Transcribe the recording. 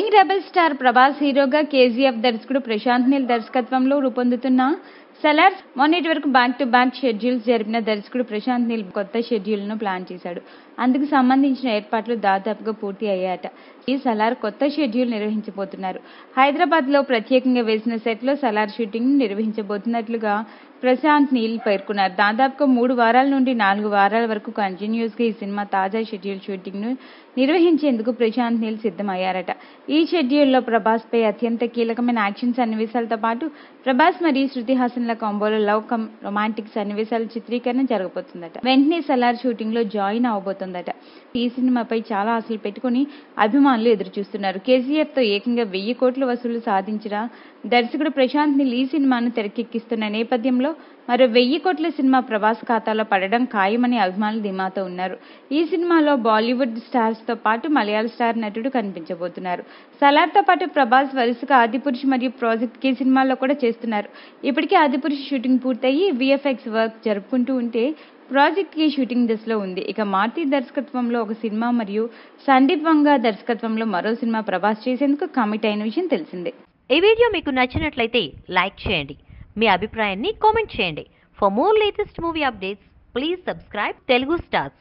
Young rebel star Prabhas హీరోగా KGF దర్శకుడు ప్రశాంత్ నీల్ దర్శకత్వంలో రూపొందుతున్న సెలర్స్ మొన్నటి వరకు బ్యాక్ టు బ్యాక్ షెడ్యూల్స్ జరిపిన దర్శకుడు ప్రశాంత్ నీల్ కొత్త షెడ్యూల్ను ప్లాన్ చేశాడు. అందుకు సంబంధించిన ఏర్పాట్లు దాదాపుగా పూర్తి అయ్యాయట. ఈ సలార్ కొత్త షెడ్యూల్ నిర్వహించబోతున్నారు. హైదరాబాద్లో ప్రత్యేకంగా వేసిన సెట్లో సలార్ షూటింగ్ నిర్వహించబోతున్నట్లుగా ప్రశాంత్ నీల్ పేర్కొన్నారు. దాదాపుగా మూడు వారాల నుండి నాలుగు వారాల వరకు కంటిన్యూస్గా ఈ సినిమా తాజా షెడ్యూల్ షూటింగ్ను నిర్వహించేందుకు ప్రశాంత్ నీల్ సిద్ధమయ్యారట. ఈ షెడ్యూల్లో ప్రభాస్పై అత్యంత కీలకమైన యాక్షన్ సన్నివేశాలతో పాటు ప్రభాస్ మరియు శృతి హాసన్ హాసన్ల కాంబోలో లవ్ కమ్ రొమాంటిక్ సన్నివేశాల చిత్రీకరణ జరగబోతుందట. వెంటనే సలార్ షూటింగ్లో జాయిన్ అవబోతుందట. ఈ సినిమాపై చాలా ఆశలు పెట్టుకుని అభిమానులు ఎదురు చూస్తున్నారు కేసీఆర్తో ఏకంగా వెయ్యి కోట్ల వసూలు సాధించిన దర్శకుడు ప్రశాంత్ నిల్ ఈ సినిమాను తెరకెక్కిస్తున్న నేపథ్యంలో మరో వెయ్యి కోట్ల సినిమా ప్రభాస్ ఖాతాలో పడడం ఖాయమని అభిమానులు ధీమాతో ఉన్నారు. ఈ సినిమాలో బాలీవుడ్ స్టార్స్తో పాటు మలయాళ స్టార్ నటుడు కనిపించబోతున్నారు. సలార్తో పాటు ప్రభాస్ వరుసగా ఆదిపురుష్ మరియు ప్రాజెక్ట్ కే సినిమాల్లో కూడా చేస్తున్నారు. ఇప్పటికే ఆది ఆదిపురుష్ షూటింగ్ పూర్తయి విఎఫ్ఎక్స్ వర్క్ జరుపుకుంటూ ఉంటే ప్రాజెక్ట్కి షూటింగ్ దశలో ఉంది. ఇక మార్తి దర్శకత్వంలో ఒక సినిమా మరియు సందీప్ వంగ దర్శకత్వంలో మరో సినిమా ప్రభాస్ చేసేందుకు కమిట్ అయిన విషయం తెలిసిందే. ఈ వీడియో మీకు నచ్చినట్లయితే లైక్ చేయండి. మీ అభిప్రాయాన్ని కామెంట్ చేయండి. For more latest movie updates please subscribe Telugu Stars